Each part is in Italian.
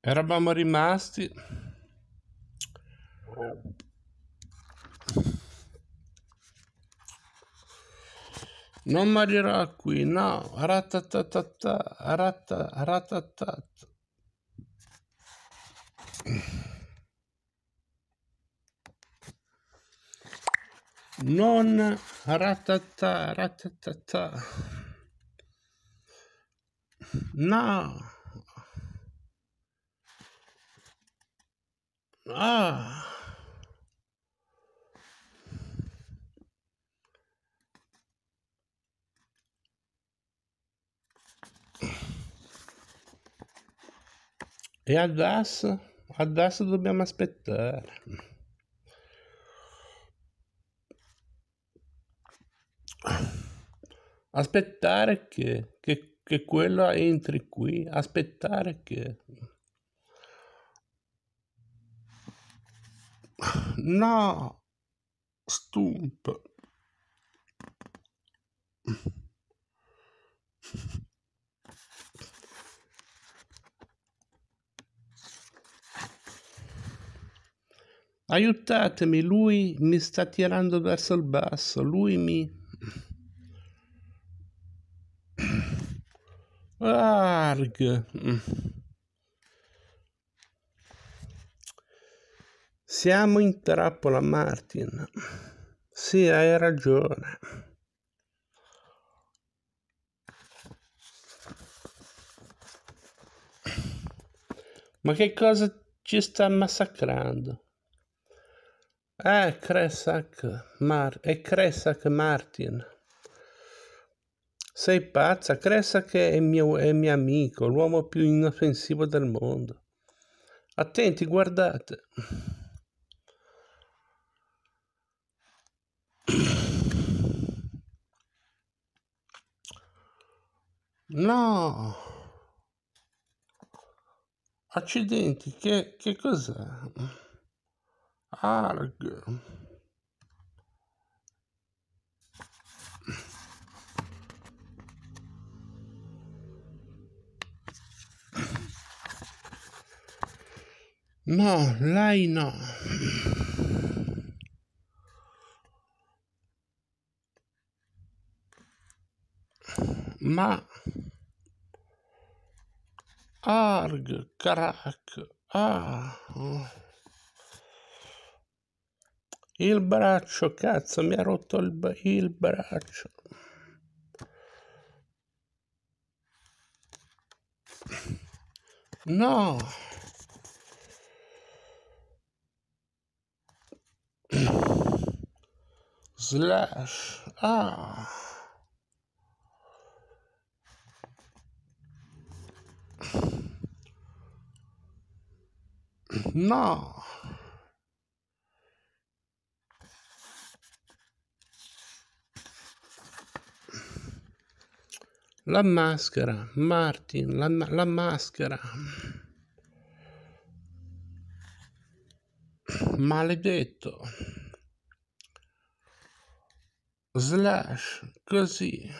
Eravamo rimasti Non morirò qui, no. Ratatatata, rata, ratatat. Non ratata, ratatata. No. Ah. E adesso? Adesso dobbiamo aspettare. Aspettare che, che, che quello entri qui. Aspettare che... No! Stump. Aiutatemi, lui mi sta tirando verso il basso, lui mi... Arg. Siamo in trappola, Martin. Sì, hai ragione. Ma che cosa ci sta massacrando? Eh, Kresak, Mar- Martin. Sei pazza? Kresak è mio, è mio amico, l'uomo più inoffensivo del mondo. Attenti, guardate. No! Accidenti, che, che cos'è? Arg. No, lei no. Ma arg, crack, ah. Il braccio, cazzo, mi ha rotto il, il braccio. No. Slash. Ah. No. La maschera, Martin, la, la maschera. Maledetto. Slash, così.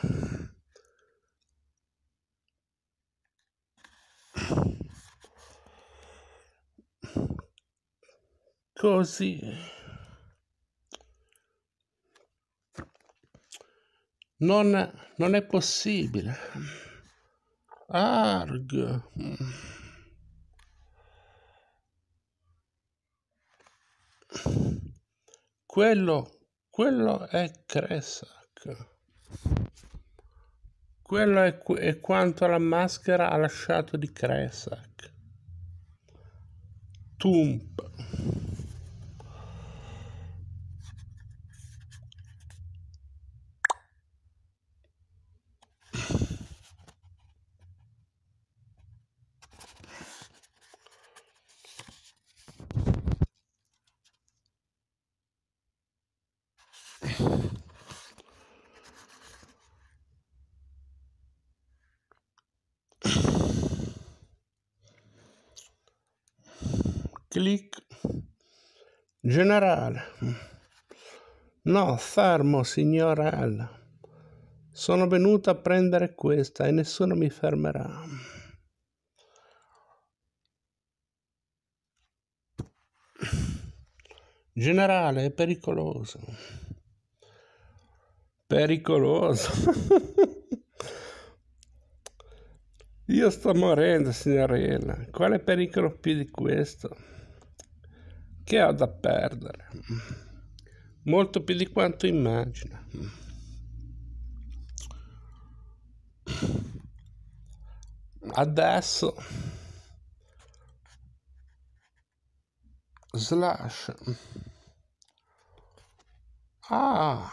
Così. Non, non è possibile. Arg. Quello, quello è Kresak. Quello è, è quanto la maschera ha lasciato di Kresak. Tump. Clic. Generale. No, fermo, signorella. Sono venuto a prendere questa e nessuno mi fermerà. Generale, è pericoloso. Pericoloso. Io sto morendo, signorina. Quale pericolo più di questo? Che ho da perdere? Molto più di quanto immagina. Adesso slash ah